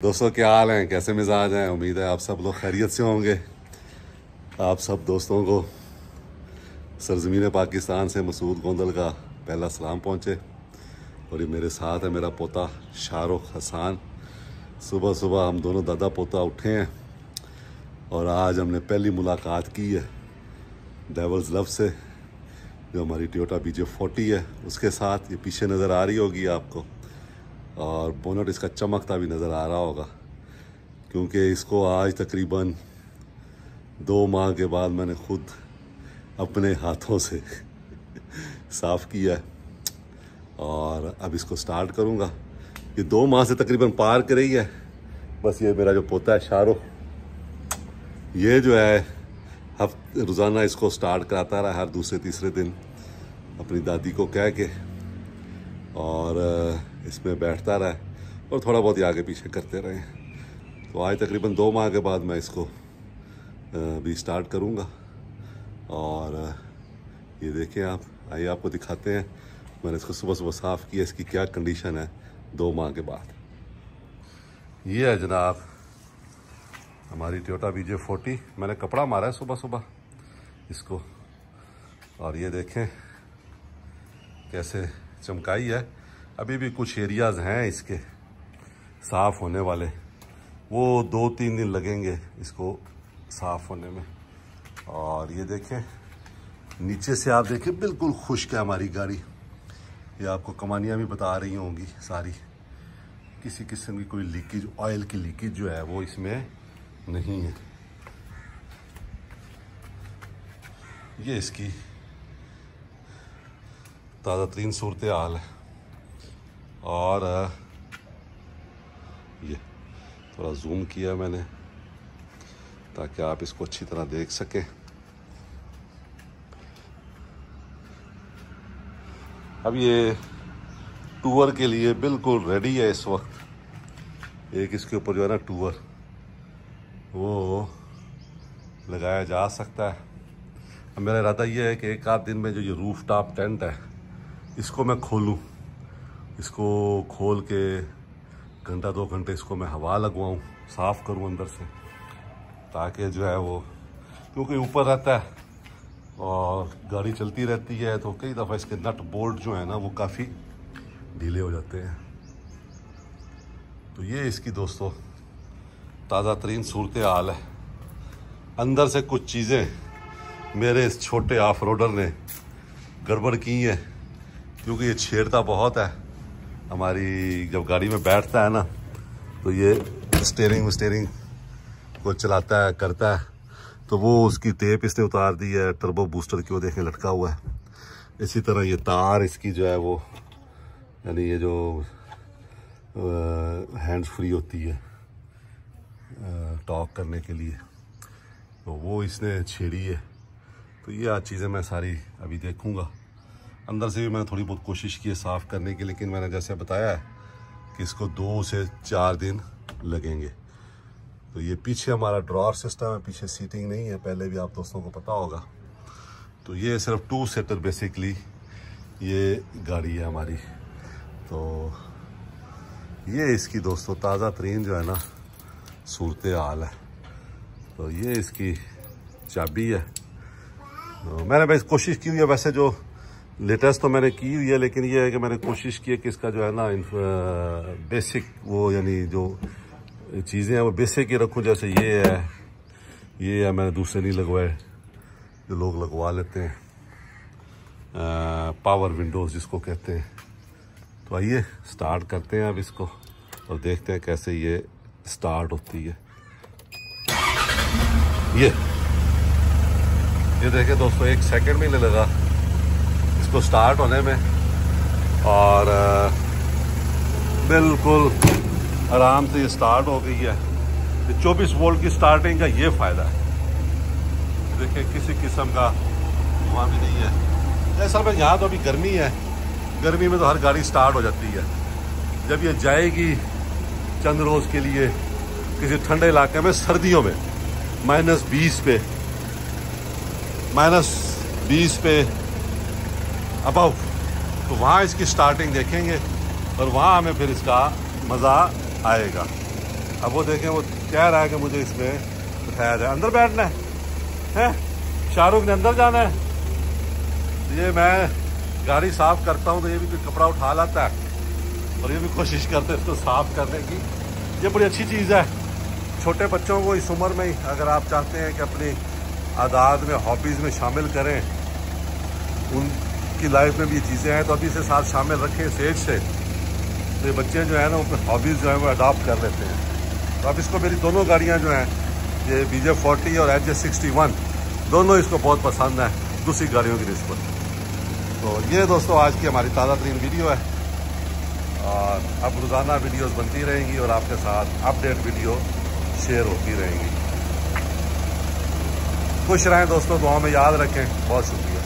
दोस्तों, क्या हाल हैं? कैसे मिजाज हैं? उम्मीद है आप सब लोग खैरियत से होंगे। आप सब दोस्तों को सरजमीन पाकिस्तान से मसूद गोंदल का पहला सलाम पहुँचे। और ये मेरे साथ है मेरा पोता शाहरुख हसान। सुबह सुबह हम दोनों दादा पोता उठे हैं और आज हमने पहली मुलाकात की है डेवल्स लव से, जो हमारी टोयोटा बीजे फोर्टी है। उसके साथ ये पीछे नज़र आ रही होगी आपको। और बोनट इसका चमकता भी नज़र आ रहा होगा, क्योंकि इसको आज तकरीबन दो माह के बाद मैंने खुद अपने हाथों से साफ़ किया है। और अब इसको स्टार्ट करूँगा। ये दो माह से तकरीबन पार कर रही है। बस ये मेरा जो पोता है, शाहरुख, ये जो है हफ़्ते रोज़ाना इसको स्टार्ट कराता रहा हर दूसरे तीसरे दिन अपनी दादी को कह के। और इसमें बैठता रहा और थोड़ा बहुत ही आगे पीछे करते रहे। तो आज तकरीबन दो माह के बाद मैं इसको भी स्टार्ट करूँगा। और ये देखें आप, आइए आपको दिखाते हैं। मैंने इसको सुबह सुबह साफ़ किया, इसकी क्या कंडीशन है दो माह के बाद। ये है जनाब, हमारी टोयोटा बीजे फोर्टी मैंने कपड़ा मारा है सुबह सुबह इसको। और ये देखें, कैसे चमकाई है। अभी भी कुछ एरियाज़ हैं इसके, साफ़ होने वाले। वो दो तीन दिन लगेंगे इसको साफ़ होने में। और ये देखें, नीचे से आप देखें, बिल्कुल खुश्क है हमारी गाड़ी। ये आपको कमानियाँ भी बता रही होंगी सारी। किसी किस्म की कोई लीकेज ऑयल की लीकेज जो है, वो इसमें नहीं है। ये इसकी ताज़ा तरीन सूरत हाल है। और ये थोड़ा जूम किया मैंने ताकि आप इसको अच्छी तरह देख सकें। अब ये टूर के लिए बिल्कुल रेडी है इस वक्त। एक इसके ऊपर जो है ना टूर वो लगाया जा सकता है। अब मेरा इरादा ये है कि एक आध दिन में जो ये रूफ टॉप टेंट है, इसको मैं खोलूँ। इसको खोल के घंटा दो घंटे इसको मैं हवा लगवाऊँ, साफ़ करूँ अंदर से, ताकि जो है वो, क्योंकि ऊपर रहता है और गाड़ी चलती रहती है तो कई दफ़ा इसके नट बोल्ट जो है ना, वो काफ़ी ढीले हो जाते हैं। तो ये इसकी दोस्तों, ताज़ा तरीन सूरत हाल है। अंदर से कुछ चीज़ें मेरे इस छोटे ऑफ़ रोडर ने गड़बड़ की हैं, क्योंकि ये छेड़ता बहुत है। हमारी जब गाड़ी में बैठता है ना तो ये स्टेयरिंग स्टेयरिंग को चलाता है, करता है। तो वो उसकी टेप इसने उतार दी है टर्बो बूस्टर की, वो देखें, लटका हुआ है। इसी तरह ये तार इसकी जो है वो, यानी ये जो हैंड फ्री होती है टॉक करने के लिए। तो वो इसने छेड़ी है। तो ये आज चीज़ें मैं सारी अभी देखूँगा। अंदर से भी मैंने थोड़ी बहुत कोशिश की है साफ़ करने की, लेकिन मैंने जैसे बताया है कि इसको दो से चार दिन लगेंगे। तो ये पीछे हमारा ड्रॉर सिस्टम है, पीछे सीटिंग नहीं है, पहले भी आप दोस्तों को पता होगा। तो ये सिर्फ़ टू सीटर बेसिकली ये गाड़ी है हमारी। तो ये इसकी दोस्तों, ताज़ा तरीन जो है ना, सूरत हाल है। तो ये इसकी चाबी है। तो मैंने बस कोशिश की हुई है, वैसे जो लेटेस्ट तो मैंने की हुई है लेकिन ये है कि मैंने कोशिश की है कि इसका जो है ना बेसिक वो यानी जो चीज़ें हैं वो बेसिक ही रखूँ जैसे ये है। ये है मैंने दूसरे नहीं लगवाए जो लोग लगवा लेते हैं। आ, पावर विंडोज़ जिसको कहते हैं। तो आइए स्टार्ट करते हैं अब इसको और देखते हैं कैसे ये स्टार्ट होती है। ये। ये देखें दोस्तों एक सेकंड में लगा। इसको स्टार्ट होने में और बिल्कुल आराम से ये स्टार्ट हो गई है। 24 वोल्ट की स्टार्टिंग का ये फ़ायदा है। देखिए, किसी किस्म का धुआँ भी नहीं है। असल में यहाँ तो अभी गर्मी है। गर्मी में तो हर गाड़ी स्टार्ट हो जाती है। जब ये जाएगी चंद रोज़ के लिए किसी ठंडे इलाके में, सर्दियों में, माइनस बीस पे, माइनस बीस पे अबव तो वहाँ इसकी स्टार्टिंग देखेंगे और वहाँ हमें फिर इसका मज़ा आएगा। अब वो देखें, वो कह रहा है कि मुझे इसमें बिठाया जाए अंदर बैठना है, हैं? शाहरुख ने अंदर जाना है। ये मैं गाड़ी साफ़ करता हूँ तो ये भी कोई कपड़ा उठा लाता है। और ये भी कोशिश करते हैं इसको साफ़ करने की। ये बड़ी अच्छी चीज़ है। छोटे बच्चों को इस उम्र में ही अगर आप चाहते हैं कि अपनी आदात में, हॉबीज़ में शामिल करें उनकी लाइफ में भी चीज़ें हैं तो अभी से साथ शामिल रखें इस एज से। तो ये बच्चे जो है ना अपने हॉबीज़ जो है, वो अडॉप्ट कर लेते हैं। तो अब इसको मेरी दोनों गाड़ियाँ जो हैं, ये बी जे फोर्टी और एच जे सिक्सटी वन दोनों इसको बहुत पसंद है, दूसरी गाड़ियों की नस्बत तो ये दोस्तों, आज की हमारी ताज़ा तरीन वीडियो है। और अब रोज़ाना वीडियोस बनती रहेंगी और आपके साथ अपडेट वीडियो शेयर होती रहेंगी। खुश रहें दोस्तों दुआ में याद रखें। बहुत शुक्रिया।